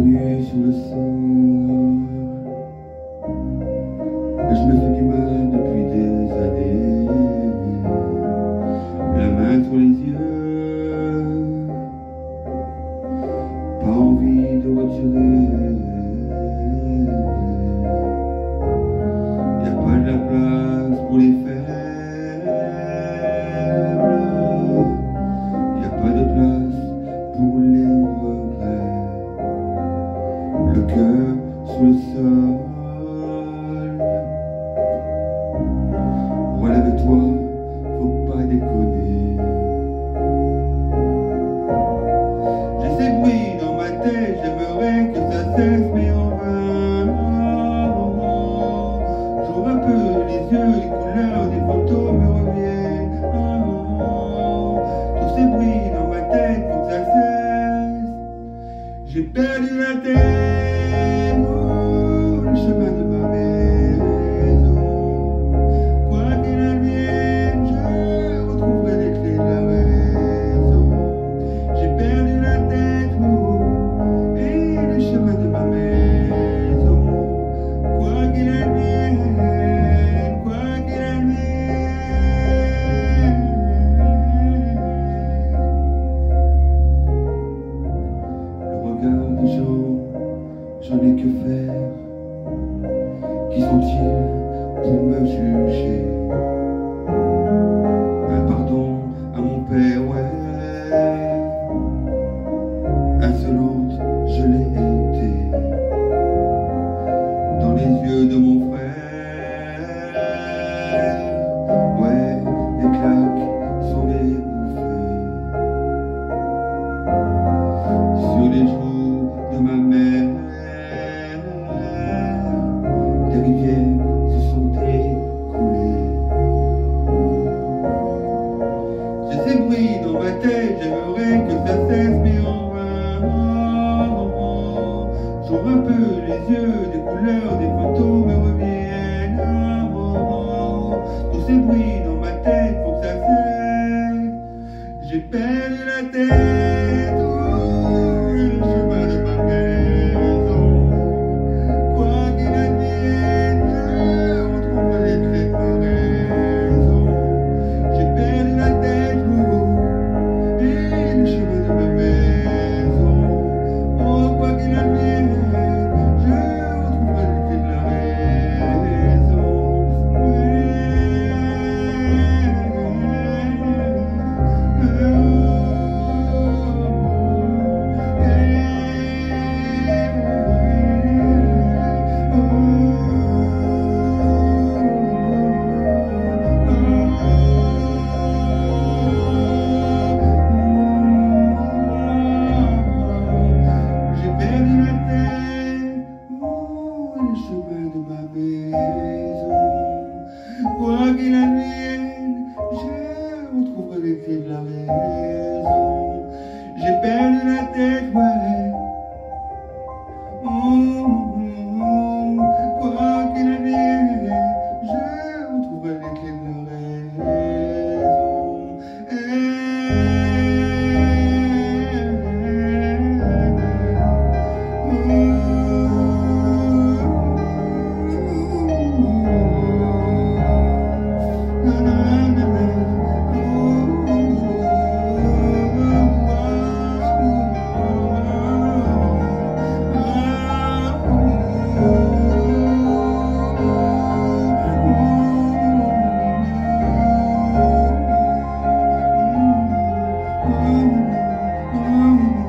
sur le sol. Je me fais du mal depuis des années. La main sur les yeux. Pas envie de retirer. Cœur sur le sol. Relève-toi, faut pas déconner. J'ai perdu la tête, j'en ai que faire. Qui sont-ils pour me juger? Un pardon à mon père, ouais. Insolente, je l'ai été. Dans les yeux de mon frère. Ouais, les claques sont des bouffées. Sur les joues J'ouvre un peu les yeux, des couleurs, des photos me reviennent. Tous ces bruits dans ma tête, faut que ça. J'ai perdu la tête. Mm-hmm.